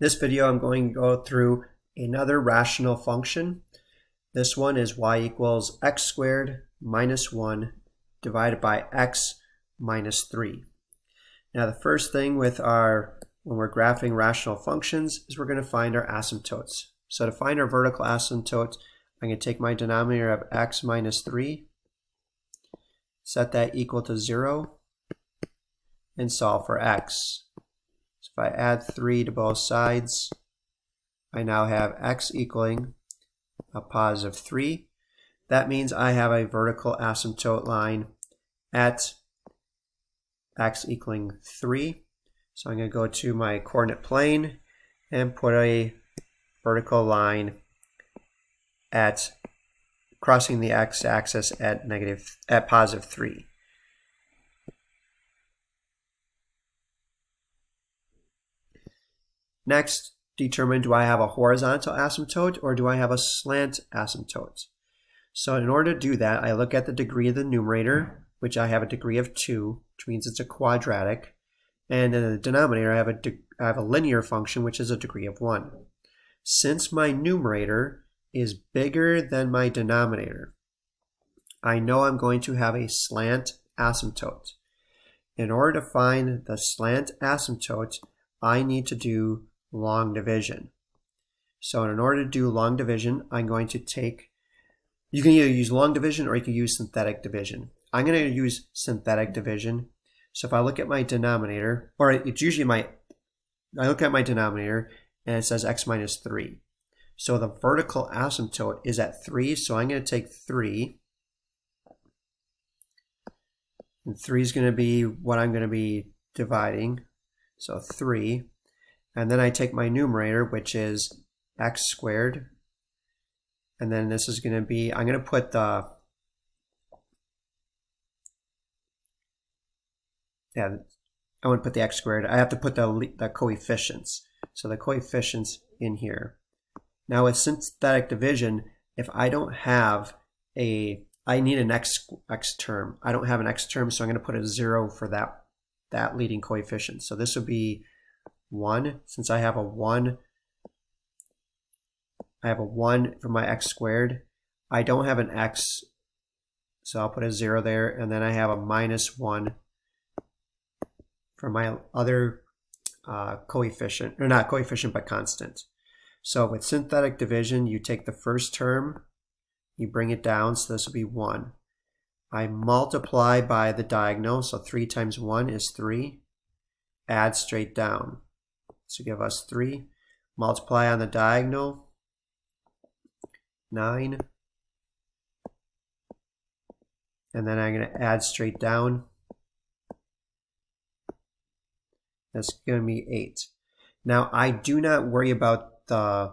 This video I'm going to go through another rational function. This one is y equals x squared minus 1 divided by x minus 3. Now the first thing with our, when we're graphing rational functions, is we're going to find our asymptotes. So to find our vertical asymptote, I'm going to take my denominator of x minus 3, set that equal to 0, and solve for x. I add 3 to both sides, I now have x equaling a positive 3. That means I have a vertical asymptote line at x equaling 3. So I'm going to go to my coordinate plane and put a vertical line at crossing the x-axis at negative at positive 3. Next, determine do I have a horizontal asymptote or do I have a slant asymptote? So in order to do that, I look at the degree of the numerator, which I have a degree of 2, which means it's a quadratic. And in the denominator, I have a, I have a linear function, which is a degree of 1. Since my numerator is bigger than my denominator, I know I'm going to have a slant asymptote. In order to find the slant asymptote, I need to do long division. So in order to do long division, I'm going to take, you can either use long division or you can use synthetic division. I'm going to use synthetic division. So if I look at my denominator, or it's usually my, I look at my denominator and it says x minus 3. So the vertical asymptote is at 3, so I'm going to take 3. And 3 is going to be what I'm going to be dividing. So 3. And then I take my numerator, which is x squared. And then this is going to be, I'm going to put the, yeah, I want to put the x squared. I have to put the, the coefficients. So the coefficients in here. Now with synthetic division, if I don't have a, I need an x, x term. I don't have an x term, so I'm going to put a zero for that, that leading coefficient. So this would be 1. Since I have a 1, I have a 1 for my x squared. I don't have an x, so I'll put a 0 there. And then I have a minus 1 for my other uh, coefficient, or not coefficient, but constant. So with synthetic division, you take the first term, you bring it down, so this will be 1. I multiply by the diagonal, so 3 times 1 is 3. Add straight down. So give us 3. Multiply on the diagonal. 9. And then I'm going to add straight down. That's going to be 8. Now, I do not worry about the,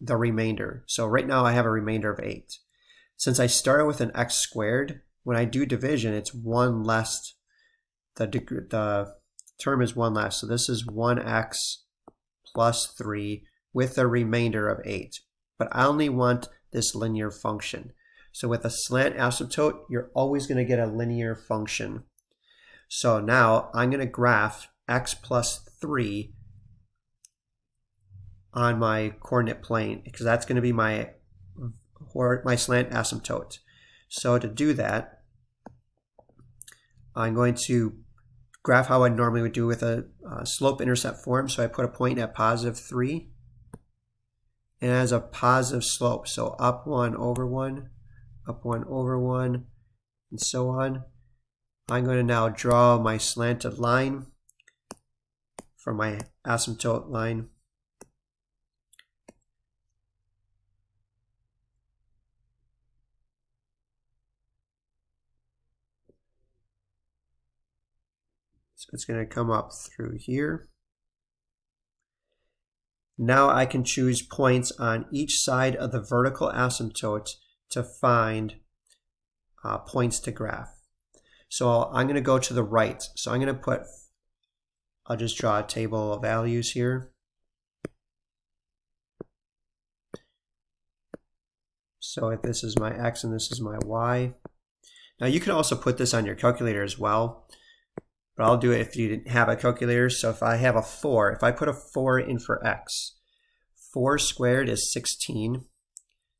the remainder. So right now I have a remainder of 8. Since I started with an x squared, when I do division, it's 1 less the, the term is 1 less. So this is 1x plus 3 with a remainder of 8. But I only want this linear function. So with a slant asymptote, you're always going to get a linear function. So now I'm going to graph x plus 3 on my coordinate plane because that's going to be my, my slant asymptote. So to do that, I'm going to graph how I normally would do with a, a slope-intercept form. So I put a point at positive 3 and it has a positive slope. So up 1 over 1, up 1 over 1, and so on. I'm going to now draw my slanted line for my asymptote line. It's going to come up through here. Now I can choose points on each side of the vertical asymptote to find uh, points to graph. So I'm going to go to the right. So I'm going to put, I'll just draw a table of values here. So if this is my x and this is my y. Now you can also put this on your calculator as well but I'll do it if you didn't have a calculator. So if I have a 4, if I put a 4 in for x, 4 squared is 16.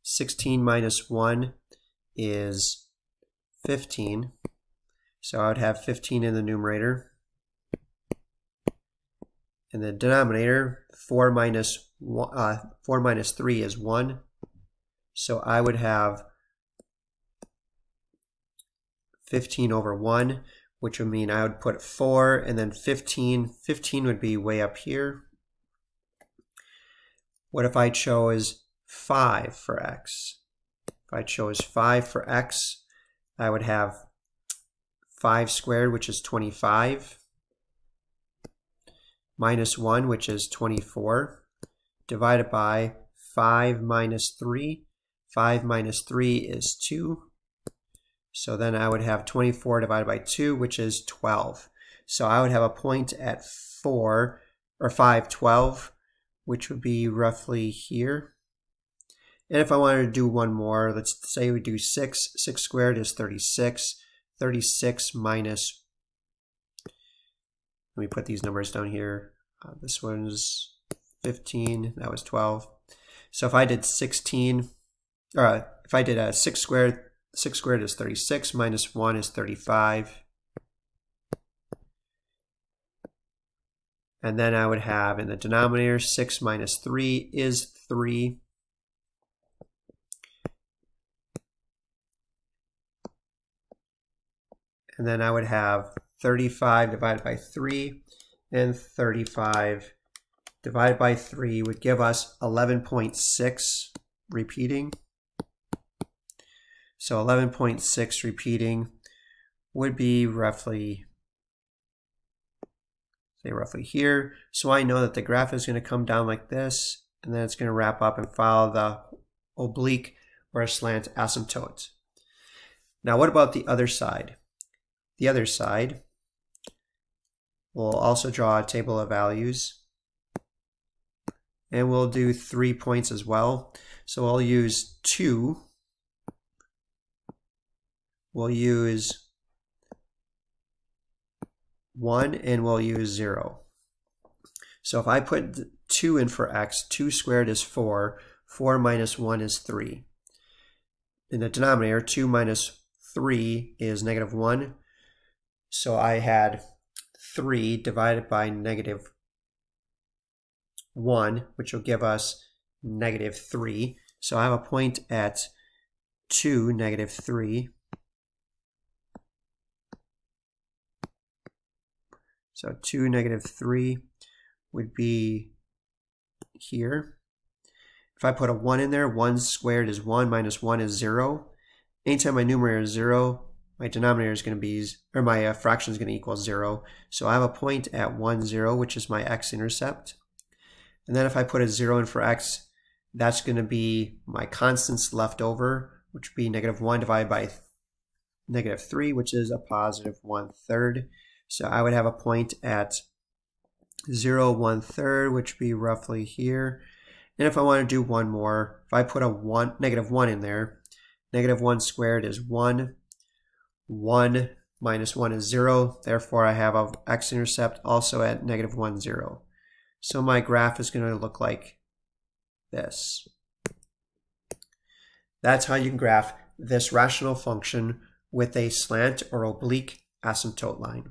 16 minus 1 is 15. So I would have 15 in the numerator. In the denominator, 4 minus, uh, 4 minus 3 is 1. So I would have 15 over 1, which would mean I would put 4 and then 15. 15 would be way up here. What if I chose 5 for x? If I chose 5 for x, I would have 5 squared, which is 25, minus 1, which is 24, divided by 5 minus 3. 5 minus 3 is 2. So then I would have 24 divided by 2, which is 12. So I would have a point at 4, or 5, 12, which would be roughly here. And if I wanted to do one more, let's say we do 6. 6 squared is 36. 36 minus, let me put these numbers down here. Uh, this one's 15, that was 12. So if I did 16, or uh, if I did a 6 squared, 6 squared is 36, minus 1 is 35. And then I would have in the denominator 6 minus 3 is 3. And then I would have 35 divided by 3, and 35 divided by 3 would give us 11.6 repeating. So 11.6 repeating would be roughly, say roughly here. So I know that the graph is going to come down like this, and then it's going to wrap up and follow the oblique or slant asymptote. Now what about the other side? The other side, we'll also draw a table of values. And we'll do three points as well. So I'll use 2. We'll use 1 and we'll use 0. So if I put 2 in for x, 2 squared is 4. 4 minus 1 is 3. In the denominator, 2 minus 3 is negative 1. So I had 3 divided by negative 1, which will give us negative 3. So I have a point at 2, negative 3. So 2, negative 3 would be here. If I put a 1 in there, 1 squared is 1 minus 1 is 0. Anytime my numerator is 0, my denominator is going to be, or my uh, fraction is going to equal 0. So I have a point at 1, 0, which is my x-intercept. And then if I put a 0 in for x, that's going to be my constants left over, which would be negative 1 divided by negative 3, which is a positive 1 third. So I would have a point at 0, 1 third, which would be roughly here. And if I want to do one more, if I put a 1, negative 1 in there, negative 1 squared is 1 1 minus 1 is 0. Therefore, I have a x-intercept also at negative 1, 0. So my graph is going to look like this. That's how you can graph this rational function with a slant or oblique asymptote line.